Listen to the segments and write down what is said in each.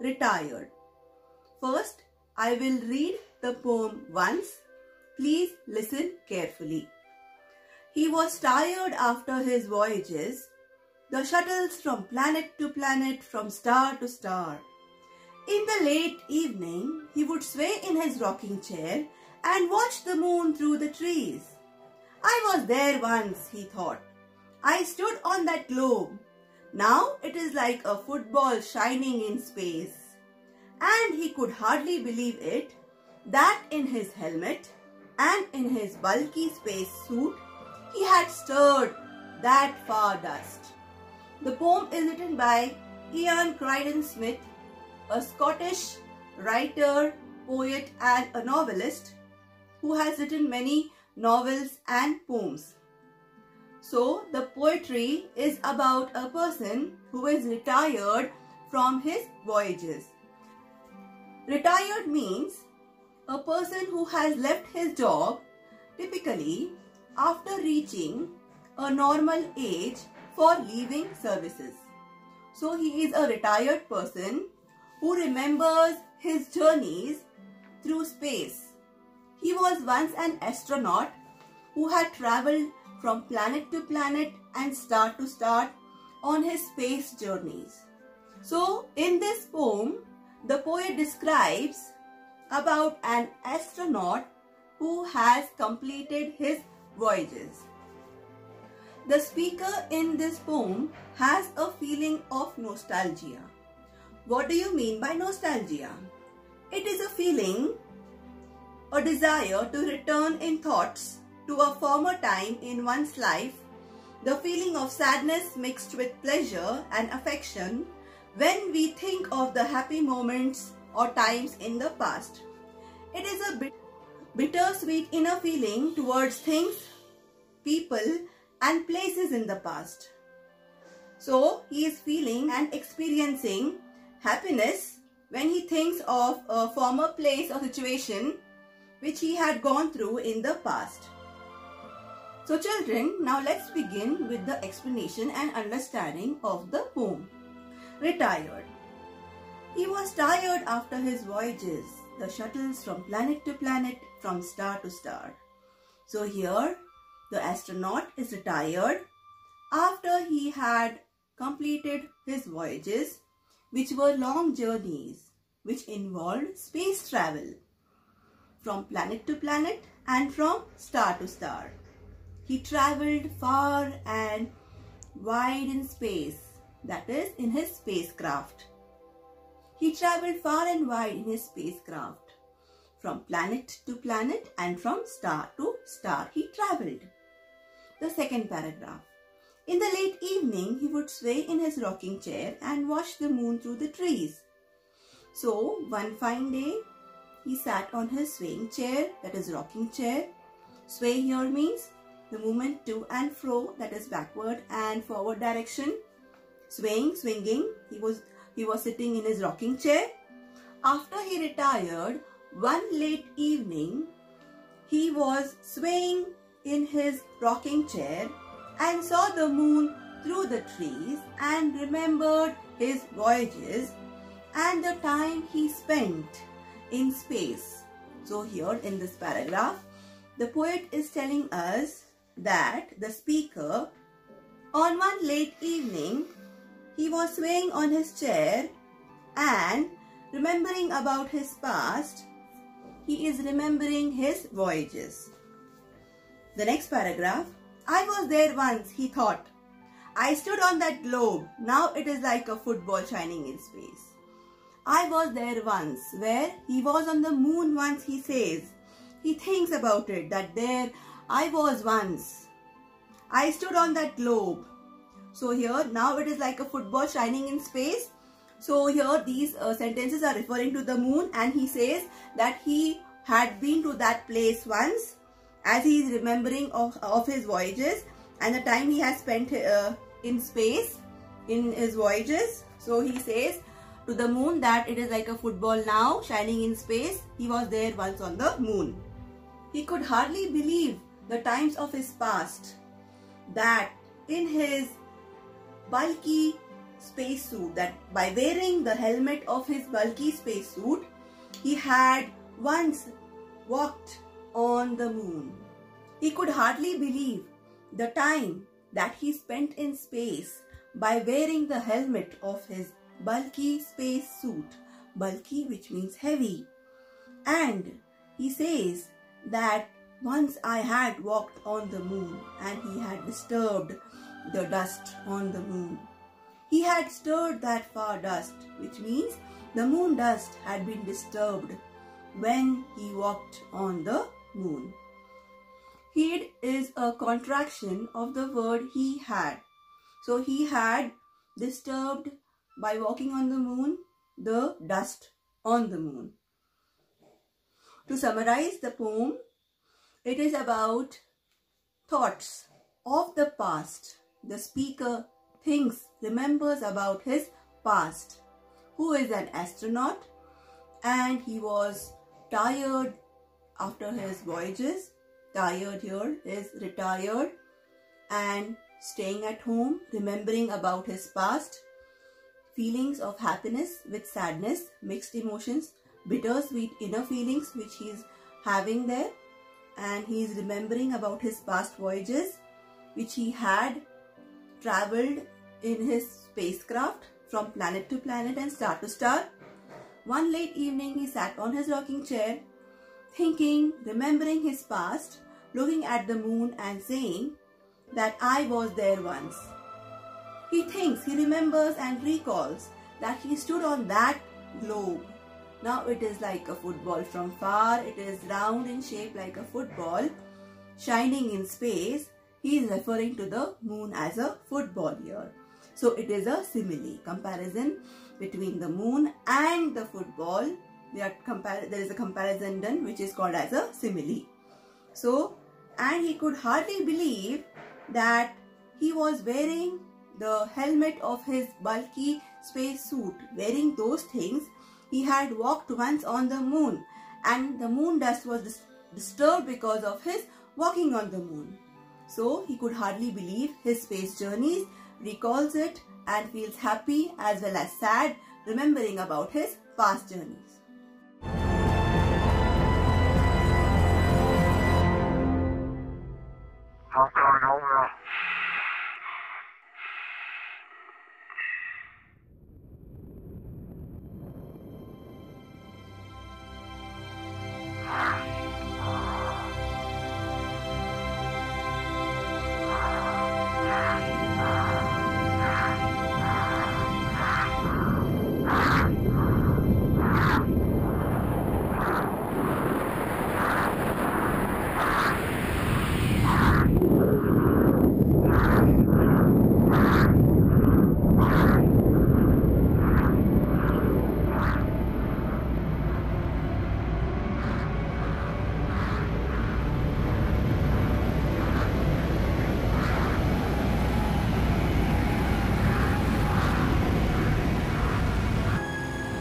Retired. First, I will read the poem once. Please listen carefully. He was tired after his voyages, the shuttles from planet to planet, from star to star. In the late evening, he would sway in his rocking chair and watch the moon through the trees. I was there once, he thought. I stood on that globe. Now it is like a football shining in space. And he could hardly believe it that in his helmet and in his bulky space suit, he had stirred that far dust. The poem is written by Iain Crichton Smith, a Scottish writer, poet and a novelist who has written many novels and poems. So the poetry is about a person who is retired from his voyages. Retired means a person who has left his job typically after reaching a normal age for leaving services. So he is a retired person who remembers his journeys through space he was once an astronaut who had traveled from planet to planet and star to star on his space journeys. So, in this poem, the poet describes about an astronaut who has completed his voyages. The speaker in this poem has a feeling of nostalgia. What do you mean by nostalgia? It is a feeling a desire to return in thoughts to a former time in one's life, the feeling of sadness mixed with pleasure and affection when we think of the happy moments or times in the past. It is a bit bittersweet inner feeling towards things, people and places in the past. So he is feeling and experiencing happiness when he thinks of a former place or situation which he had gone through in the past. So children, now let's begin with the explanation and understanding of the poem. Retired. He was tired after his voyages, the shuttles from planet to planet, from star to star. So here, the astronaut is retired after he had completed his voyages, which were long journeys, which involved space travel from planet to planet and from star to star. He traveled far and wide in space, that is in his spacecraft. He traveled far and wide in his spacecraft. From planet to planet and from star to star he traveled. The second paragraph. In the late evening, he would sway in his rocking chair and watch the moon through the trees. So, one fine day, he sat on his swaying chair, that is rocking chair. Sway here means the movement to and fro, that is backward and forward direction. Swaying, swinging, he was, he was sitting in his rocking chair. After he retired, one late evening, he was swaying in his rocking chair and saw the moon through the trees and remembered his voyages and the time he spent in space. So here in this paragraph, the poet is telling us that the speaker on one late evening, he was swaying on his chair and remembering about his past, he is remembering his voyages. The next paragraph, I was there once, he thought. I stood on that globe, now it is like a football shining in space. I was there once, where he was on the moon once, he says. He thinks about it, that there I was once. I stood on that globe. So here, now it is like a football shining in space. So here, these uh, sentences are referring to the moon and he says that he had been to that place once as he is remembering of, of his voyages and the time he has spent uh, in space in his voyages. So he says to the moon that it is like a football now shining in space. He was there once on the moon. He could hardly believe the times of his past. that in his bulky spacesuit, that by wearing the helmet of his bulky spacesuit, he had once walked on the moon. He could hardly believe the time that he spent in space by wearing the helmet of his bulky space suit. Bulky which means heavy. And he says that once I had walked on the moon and he had disturbed the dust on the moon. He had stirred that far dust, which means the moon dust had been disturbed when he walked on the moon. Heed is a contraction of the word he had. So he had disturbed by walking on the moon the dust on the moon. To summarize the poem, it is about thoughts of the past. The speaker thinks, remembers about his past, who is an astronaut and he was tired after his voyages. Tired here is retired and staying at home, remembering about his past, feelings of happiness with sadness, mixed emotions, bittersweet inner feelings which he is having there and he is remembering about his past voyages which he had traveled in his spacecraft from planet to planet and star to star. One late evening he sat on his rocking chair thinking, remembering his past, looking at the moon and saying that I was there once. He thinks, he remembers and recalls that he stood on that globe now it is like a football from far. It is round in shape like a football shining in space. He is referring to the moon as a football here. So it is a simile comparison between the moon and the football. There is a comparison done which is called as a simile. So and he could hardly believe that he was wearing the helmet of his bulky space suit. Wearing those things he had walked once on the moon and the moon dust was dis disturbed because of his walking on the moon. So he could hardly believe his space journeys, recalls it and feels happy as well as sad remembering about his past journeys.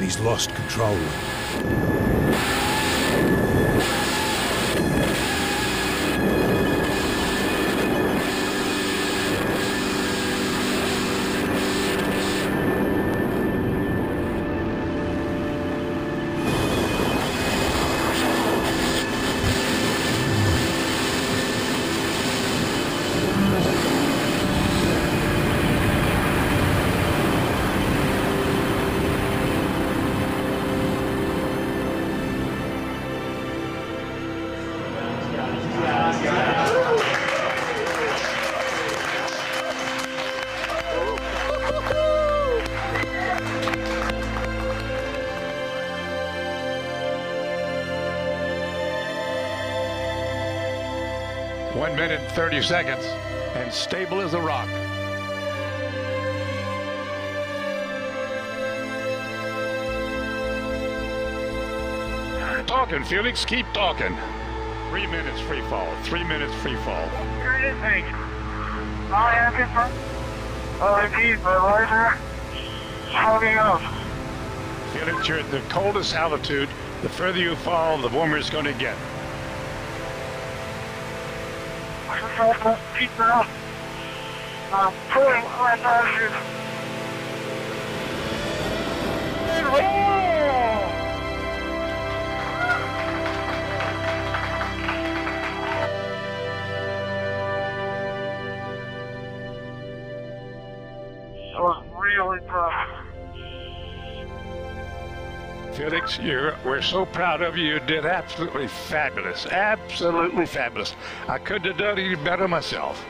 But he's lost control. Minute, 30 seconds, and stable as a rock. Talking, Felix, keep talking. Three minutes free fall, three minutes free fall. Anything. All happy for other people, Roger. Hugging up. Felix, you're at the coldest altitude. The further you fall, the warmer it's going to get. I'm pulling my roll! That was really tough. Felix, you're, we're so proud of you. You did absolutely fabulous. Absolutely fabulous. I couldn't have done any better myself.